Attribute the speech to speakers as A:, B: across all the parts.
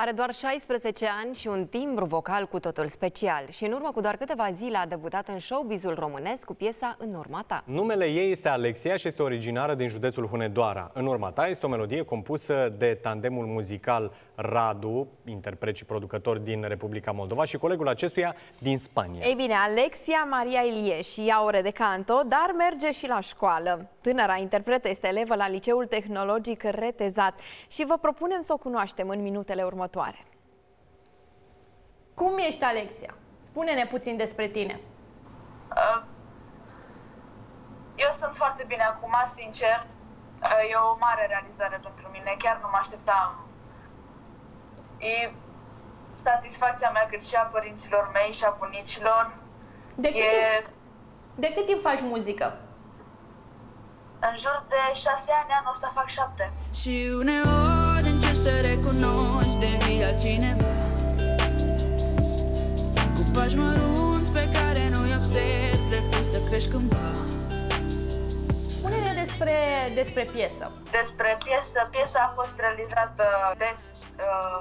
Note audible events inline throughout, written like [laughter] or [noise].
A: Are doar 16 ani și un timbru vocal cu totul special și în urmă cu doar câteva zile a debutat în showbizul românesc cu piesa În urma ta.
B: Numele ei este Alexia și este originară din județul Hunedoara. În urma ta este o melodie compusă de tandemul muzical Radu, interpret și producător din Republica Moldova și colegul acestuia din Spania.
C: Ei bine, Alexia Maria Ilie și ia ore de canto, dar merge și la școală. Tânăra interpretă este elevă la Liceul Tehnologic Retezat și vă propunem să o cunoaștem în minutele următoare următoare.
D: Cum ești, Alexia? Spune-ne puțin despre tine. Uh,
E: eu sunt foarte bine acum, sincer. Uh, e o mare realizare pentru mine, chiar nu mă așteptam. E satisfacția mea cât și a părinților mei și a bunicilor.
D: De cât, e... timp, de cât timp faci muzică?
E: În jur de șase ani, anul ăsta fac șapte.
F: Și uneori încerc să recunoști de altcineva. Cu pași mărunți pe care nu-i observ Refuz să crești cândva.
D: Spune-ne despre, despre piesă.
E: Despre piesă, piesa a fost realizată de uh,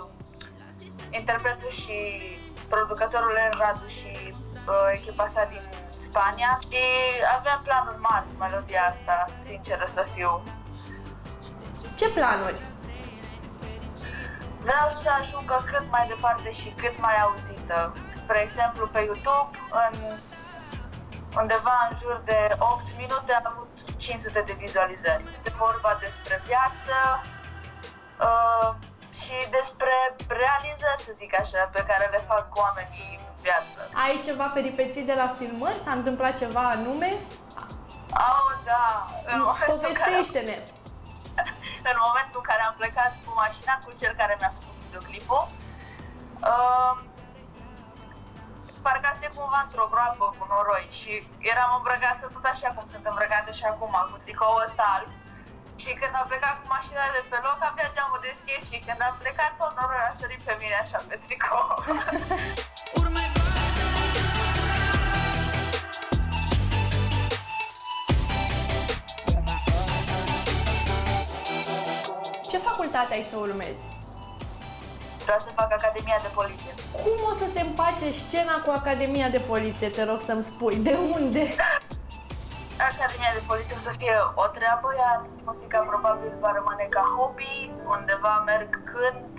E: interpretul și producătorul Radu și uh, echipa sa din Spania. Și aveam planuri mari cu melodia asta, sinceră să fiu.
D: Ce planuri?
E: Vreau să ajungă cât mai departe și cât mai auzită. Spre exemplu, pe YouTube, în undeva în jur de 8 minute am avut 500 de vizualizări. Este vorba despre viață uh, și despre realizări, să zic așa, pe care le fac oamenii în viață.
D: Ai ceva peripeții de la filmări? S-a întâmplat ceva anume?
E: Oh, da!
D: Povestește-ne!
E: În momentul în care am plecat cu mașina cu cel care mi-a făcut videoclipul, uh, parcase cumva într-o groapă cu noroi și eram îmbrăcată tot așa cum sunt îmbrăcată și acum, cu tricoul ăsta alb. Și când am plecat cu mașina de pe loc, avea geamul deschis și când am plecat, tot noroi a sărit pe mine așa pe tricou. [laughs]
D: facultate ai să urmezi?
E: Vreau să fac Academia de Poliție.
D: Cum o să se împace scena cu Academia de Poliție? Te rog să-mi spui. De unde?
E: Academia de Poliție o să fie o treabă, iar muzica probabil va rămâne ca hobby, undeva merg cânt,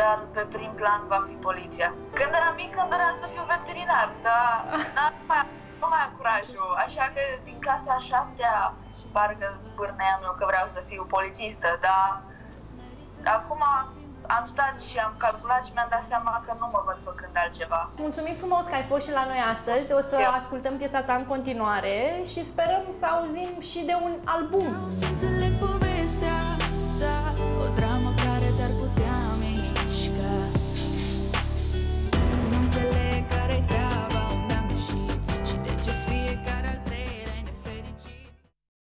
E: dar pe prim plan va fi poliția. Când eram mic, când doream să fiu veterinar, dar n-am mai, nu mai am curajul, așa că din clasa a șaptea parcă zbârneam eu că vreau să fiu polițistă, dar acum am stat și am calculat și mi-am dat seama că nu mă văd făcând altceva.
D: Mulțumim frumos că ai fost și la noi astăzi. O să Eu. ascultăm piesa ta în continuare și sperăm să auzim și de un album.